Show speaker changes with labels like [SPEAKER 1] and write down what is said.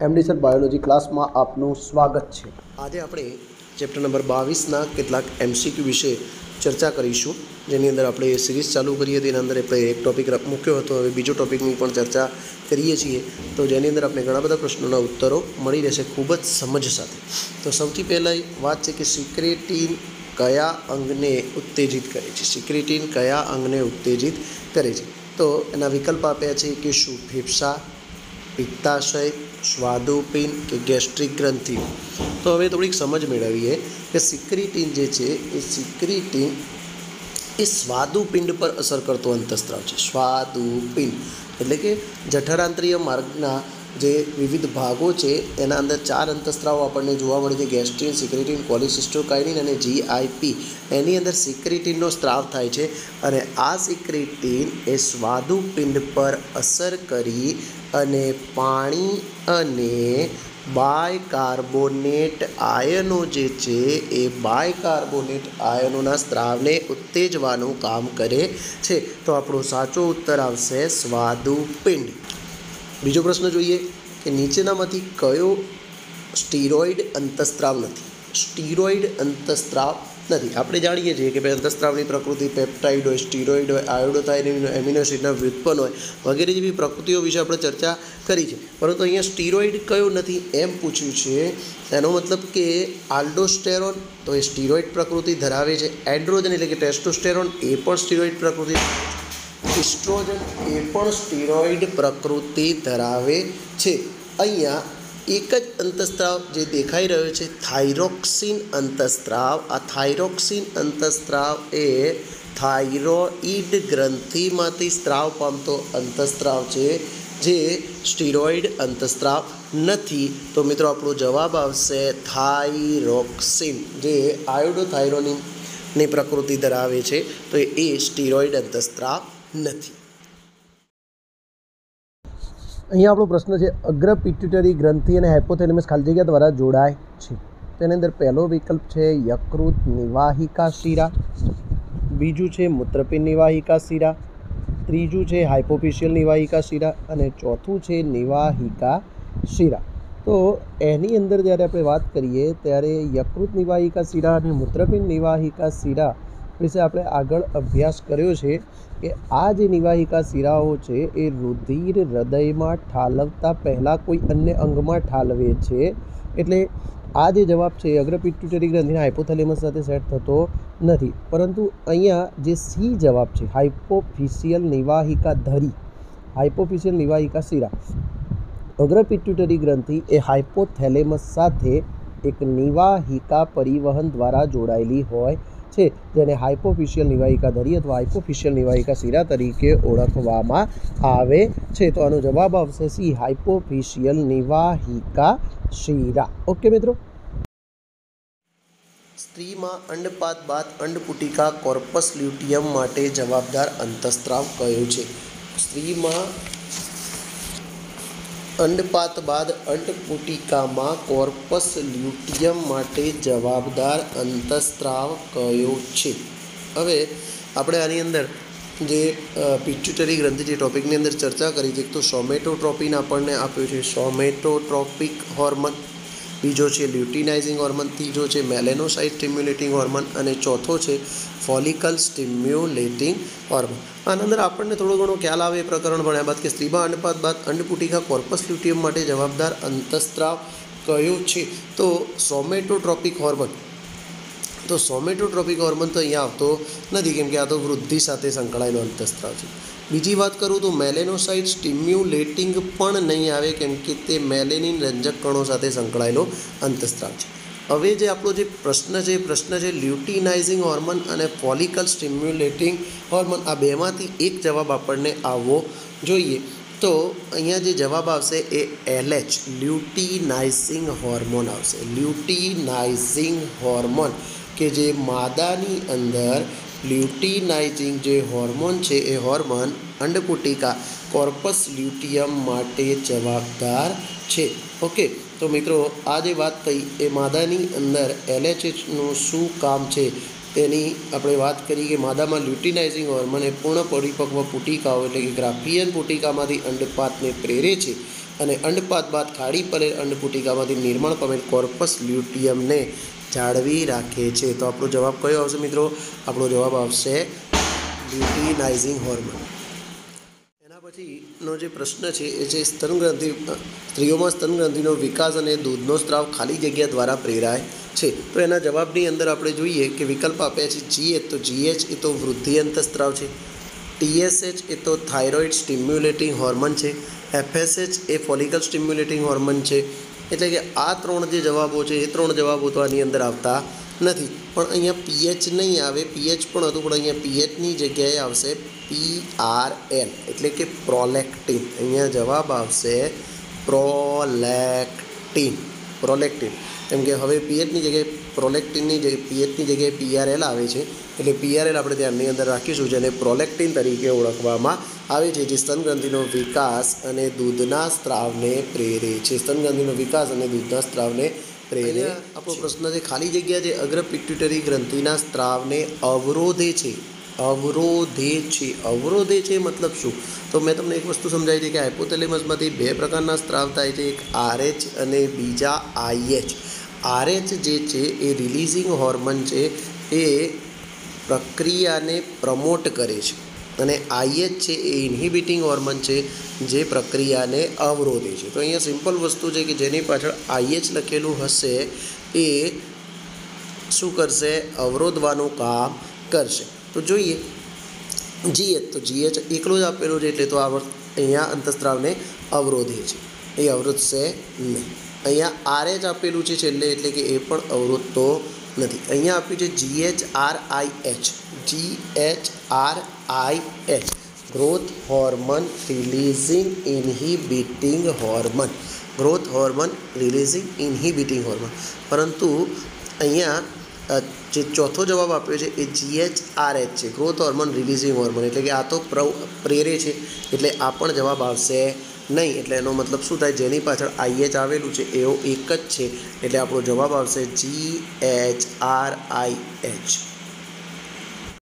[SPEAKER 1] MD biology ક્લાસમાં આપનું સ્વાગત છે. આજે આપણે ચેપ્ટર નંબર બાવીસના કેટલાક એમસીક્યુ વિશે ચર્ચા કરીશું. જેની અંદર આપણે સિરીઝ ચાલુ કરી હતી અંદર આપણે એક ટોપિક મૂક્યો હતો, હવે બીજો ટોપિકની પણ ચર્ચા કરીએ છીએ. તો જેની અંદર આપણે ઘણા બધા પ્રશ્નોના ઉત્તરો મળી રહેશે ખૂબ જ સમજ સાથે. તો સૌથી પહેલાં વાત છે કે સિક્રેટિન કયા અંગને ઉત્તેજિત કરે છે? સિક્રેટિન કયા અંગને ઉત્તેજિત કરે છે? તો એના વિકલ્પ આપ્યા છે કે શું ફેફસા, પિત્તાશય સ્વાદુપિંડ કે ગેસ્ટ્રિક ગ્રંથિ. તો હવે થોડીક સમજ મેળવીએ કે સિક્રિટીન જે છે, એ સિક્રિટીન એ સ્વાદુપિંડ પર અસર કરતો અંતસ્ત્રાવ છે. સ્વાદુપિંડ. એટલે કે જઠરાંતરીય માર્ગના જે વિવિધ ભાગો છે, એના અંદર ચાર અંતસ્ત્રાવો આપણને જોવા મળે છે, ગેસ્ટ્રીન, સિક્રેટિન, કોલિસિસ્ટોકાઇનિન અને જીઆઈપી એની અંદર સિક્રેટિનનો સ્ત્રાવ થાય છે અને આ સિક્રેટિન એ સ્વાદુપિંડ પર અસર કરી અને પાણી અને બાયકાર્બોનેટ આયનો જે છે, એ બાયકાર્બોનેટ આયનોના સ્ત્રાવને ઉત્તેજવાનું કામ કરે છે. તો આપણો સાચો ઉત્તર આવશે સ્વાદુપિંડ. બીજો પ્રશ્ન જોઈએ કે નીચેનામાંથી કયો સ્ટીરોઇડ અંતસ્ત્રાવ નથી? સ્ટીરોઇડ અંતસ્ત્રાવ નથી. આપણે જાણીએ છીએ કે ભાઈ અંતસ્ત્રાવની પ્રકૃતિ પેપ્ટાઇડ હોય, સ્ટીરોઇડ હોય આયોડોથાઇરિન એમિનો એસિડના વ્યુત્પન્ન હોય વગેરે જેવી પ્રકૃતિઓ વિશે આપણે ચર્ચા કરી છે. પરંતુ અહીંયા સ્ટીરોઇડ કયો નથી એમ પૂછ્યું છે. એનો મતલબ કે આલ્ડોસ્ટેરોન, તો એ સ્ટીરોઇડ પ્રકૃતિ ધરાવે છે. એન્ડ્રોજન એટલે કે ટેસ્ટોસ્ટેરોન, એ પણ સ્ટીરોઇડ પ્રકૃતિ ઇસ્ટ્રોજન એ પણ સ્ટીરોઇડ પ્રકૃતિ ધરાવે છે. અહીંયા એક જ અંતસ્ત્રાવ જે દેખાઈ રહ્યો છે, થાઇરોક્સિન અંતસ્ત્રાવ. આ થાઇરોક્સિન અંતસ્ત્રાવ એ થાઇરોઇડ ગ્રંથિમાંથી સ્ત્રાવ પામતો અંતસ્ત્રાવ છે, જે સ્ટીરોઇડ અંતસ્ત્રાવ નથી. તો મિત્રો, આપણો જવાબ આવશે થાઇરોક્સિન, જે આયોડોથાઇરોનિનની પ્રકૃતિ ધરાવે છે. તો એ સ્ટીરોઇડ અંતસ્ત્રાવ નથી. અહીંયા આપણો પ્રશ્ન છે, અગ્ર પિટ્યુટરી ગ્રંથિ અને હાઇપોથેલેમસ ખાલી જગ્યા દ્વારા જોડાય છે. તેની અંદર પહેલો વિકલ્પ છે, યકૃત નિવાહિકા શિરા. બીજું છે, મૂત્રપિંડ નિવાહિકા શિરા. ત્રીજું છે હાઇપોફિશિયલ નિવાહિકા શિરા. અને ચોથું છે, નિવાહિકા શિરા. તો એની અંદર જ્યારે આપણે વાત કરીએ, ત્યારે યકૃત નિવાહિકા શિરા અને મૂત્રપિંડ નિવાહિકા શિરા વિશે આપણે આગળ અભ્યાસ કર્યો છે કે આ જે નિવાહિકા શિરાઓ છે, એ રુધિર હૃદયમાં ઠાલવતા પહેલાં કોઈ અન્ય અંગમાં ઠાલવે છે. એટલે આ જે જવાબ છે, એ અગ્રપિટ્યુટરી ગ્રંથિના હાઇપોથેલેમસ સાથે સેટ થતો નથી. પરંતુ અહીંયા જે સી જવાબ છે હાઇપોફિશિયલ નિવાહિકા ધરી હાઇપોફિશિયલ નિવાહિકા શિરા, અગ્રપિટ્યુટરી ગ્રંથિ એ હાઇપોથેલેમસ સાથે એક નિવાહિકા પરિવહન દ્વારા જોડાયેલી હોય છે, જેને હાઇપોફિશિયલ નિવાહિકા ધરી અથવા હાઇપોફિશિયલ નિવાહિકા શિરા તરીકે ઓળખવામાં આવે છે. તો આનો જવાબ આવશે સી હાઇપોફિશિયલ નિવાહિકા શિરા. ઓકે મિત્રો. સ્ત્રીમાં અંડપાત બાદ અંડપુટિકા કોર્પસ લ્યુટિયમ માટે જવાબદાર અંતસ્ત્રાવ કયો છે? સ્ત્રીમાં અંડપાત બાદ અંડપુટિકામાં કોર્પસ લ્યુટિયમ માટે જવાબદાર અંતસ્ત્રાવ કયો છે? હવે આપણે આની અંદર જે પિચ્યુટરી ગ્રંથિ જે ટોપિકની અંદર ચર્ચા કરી છે તો સોમેટોટ્રોપિન આપણને આપ્યું છે. સોમેટોટ્રોપિક હોર્મોન બીજો છે લ્યુટિનાઇઝિંગ હોર્મોન, ત્રીજો છે મેલેનોસાઇટ સ્ટિમ્યુલેટિંગ હોર્મોન અને ચોથો છે ફોલિકલ સ્ટિમ્યુલેટિંગ હોર્મોન. આના અંદર આપણને થોડો ઘણો ખ્યાલ આવે એ પ્રકરણ ભણ્યા બાદ કે સ્ત્રીમાં અંડપાત બાદ અંડપુટિકા કોર્પસ લ્યુટિયમ માટે જવાબદાર અંતસ્ત્રાવ કયો છે? તો સોમેટોટ્રોપિક હોર્મોન. તો સોમેટોટ્રોપિક હોર્મોન તો અહીંયા આવતો નથી, કેમ કે આ તો વૃદ્ધિ સાથે સંકળાયેલો અંતસ્ત્રાવ છે. બીજી વાત કરું તો મેલેનોસાઇટ સ્ટિમ્યુલેટિંગ પણ નહીં આવે, કેમ કે તે મેલેનિન રંજક કણો સાથે સંકળાયેલો અંતસ્ત્રાવ છે. હવે જે આપણો જે પ્રશ્ન છે પ્રશ્ન છે લ્યુટિનાઇઝિંગ હોર્મોન અને ફોલિકલ સ્ટિમ્યુલેટિંગ હોર્મોન, આ બેમાંથી એક જવાબ આપણને આવવો જોઈએ. તો અહીંયા જે જવાબ આવશે એ એલએચ, લ્યુટિનાઇઝિંગ હોર્મોન આવશે. Luteinizing hormone. કે જે માદાની અંદર લ્યુટિનાઇઝિંગ જે હોર્મોન છે, એ હોર્મોન અંડકુટિકા કોર્પસ લ્યુટિયમ માટે જવાબદાર છે. ઓકે, તો મિત્રો, આ જે વાત થઈ, એ માદાની અંદર એલએચએચનું શું કામ છે? તેની આપણે વાત કરી કે માદામાં લ્યુટિનાઇઝિંગ હોર્મોન એ પૂર્ણ પરિપક્વ પુટિકાઓ એટલે કે ગ્રાફિયન પુટિકામાંથી અંડપાતને પ્રેરે છે. અને અંડપાત બાદ ખાડી પડેલ અંડપુટિકામાંથી નિર્માણ પામેલ કોર્પસ લ્યુટિયમને જાળવી રાખે છે. તો આપણો જવાબ કયો આવશે મિત્રો? આપણો જવાબ આવશે લ્યુટિનાઇઝિંગ હોર્મોન. એના પછીનો જે પ્રશ્ન છે, એ છે સ્તનગ્રંથિ, સ્ત્રીઓમાં સ્તનગ્રંથિનો વિકાસ અને દૂધનો સ્ત્રાવ ખાલી જગ્યા દ્વારા પ્રેરાય છે. તો એના જવાબની અંદર આપણે જોઈએ કે વિકલ્પ આપ્યા છે જીએચ તો જીએચ એ તો વૃદ્ધિ અંતસ્ત્રાવ છે. ટીએસએચ એ તો થાઇરોઇડ સ્ટિમ્યુલેટિંગ હોર્મોન છે. એફએસએચ એ ફોલિકલ સ્ટિમ્યુલેટિંગ હોર્મોન છે. એટલે કે આ ત્રણ જે જવાબો છે, એ ત્રણ જવાબો તો આની અંદર આવતા નથી. પણ અહીંયા પીએચ નહીં આવે. પીએચ પણ હતું, પણ અહીંયા પીએચની જગ્યાએ આવશે પી આર એલ એટલે કે પ્રોલેક્ટિન અહીંયા જવાબ આવશે પ્રોલેક્ટિન પ્રોલેક્ટિન કેમ કે હવે પીએચની જગ્યાએ પ્રોલેક્ટિનની જે પીએચની જગ્યાએ પીઆરએલ આવે છે એટલે પીઆરએલ આપણે ધ્યાનની અંદર રાખીશું જેને પ્રોલેક્ટિન તરીકે ઓળખવામાં આવે છે જે સ્તનગ્રંથિનો વિકાસ અને દૂધના સ્ત્રાવને પ્રેરે છે. સ્તનગ્રંથિનો વિકાસ અને દૂધના સ્ત્રાવને પ્રેરે આપણો પ્રશ્ન છે ખાલી જગ્યા જે અગ્ર પિટ્યુટરી ગ્રંથિના સ્ત્રાવને અવરોધે છે? અવરોધે છે. અવરોધે છે મતલબ શું? તો મેં તમને એક વસ્તુ સમજાવી હતી કે હાઇપોથેલેમસમાંથી બે પ્રકારના સ્ત્રાવ થાય છે એક આરએચ અને બીજા આઈએચ આરએચ જે છે એ રિલીઝિંગ હોર્મોન છે એ પ્રક્રિયાને પ્રમોટ કરે છે. અને આઈએચ છે એ ઇન્હિબિટિંગ હોર્મોન છે જે પ્રક્રિયાને અવરોધે છે. તો અહીંયા સિમ્પલ વસ્તુ છે કે જેની પાછળ આઈએચ લખેલું હશે એ શું કરશે? અવરોધવાનું કામ કરશે. તો જોઈએ. જીએચ તો જીએચ એકલું જ આપેલું છે એટલે તો આ અહીંયા અંતસ્ત્રાવને અવરોધે છે. એ અવરોધશે નહીં. અહીંયા આરએચ આપેલું છે છેલ્લે, એટલે કે એ પણ અવરોધતો નથી. અહીંયા આપ્યું છે G H R I H G H R I H growth hormone releasing inhibiting hormone growth hormone releasing inhibiting hormone પરંતુ અહીંયા જે ચોથો જવાબ આપ્યો છે એ જીએચ આર એચ છે. ગ્રોથ હોર્મોન રિલીઝિંગ હોર્મોન એટલે કે આ તો પ્રેરે છે. એટલે આ પણ જવાબ આવશે નહીં, એટલે એનો મતલબ શું થાય? જેની પાછળ આઈએચ આવેલું છે, એવો એક જ છે. એટલે આપણો જવાબ આવશે G H R I H